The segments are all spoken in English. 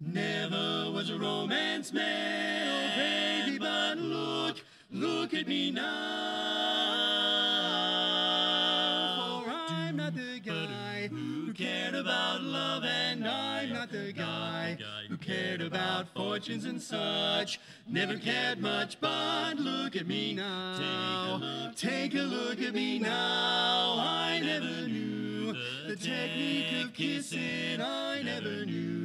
Never was a romance man, oh baby, but look, look at me now. For I'm not the guy who cared about love, and I'm not the guy who cared about fortunes and such. Never cared much, but look at me now. Take a look at me now. I never knew the technique of kissing. I never knew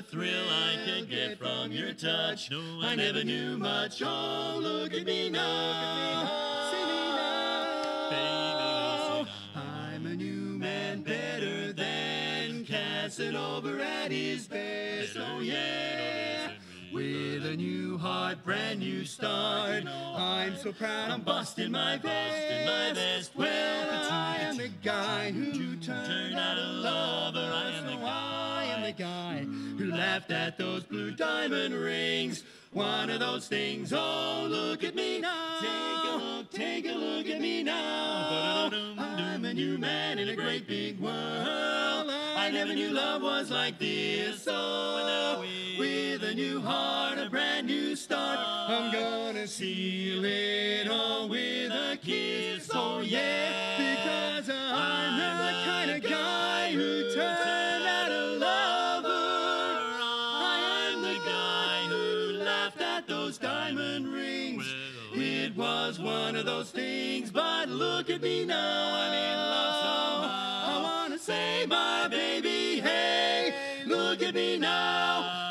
the thrill I could get from your touch. No, I never knew much. Oh, look at me now. See me now. I'm a new man, better than Casanova at his best. Oh, yeah. With a new heart, brand new start. I'm so proud I'm busting my vest. Well, I am the guy who turned out a lover. I am the guy. I am the guy who laughed at those blue diamond rings. One of those things. Oh, look at me now. Take a look, take a look at me now. I'm a new man in a great big world. I never knew love was like this. So, with a new heart, a brand new start, I'm gonna seal it all with a kiss. Oh, yeah, It was one of those things, but look at me now. I'm in love somehow. I wanna say, my baby, hey, look at me now.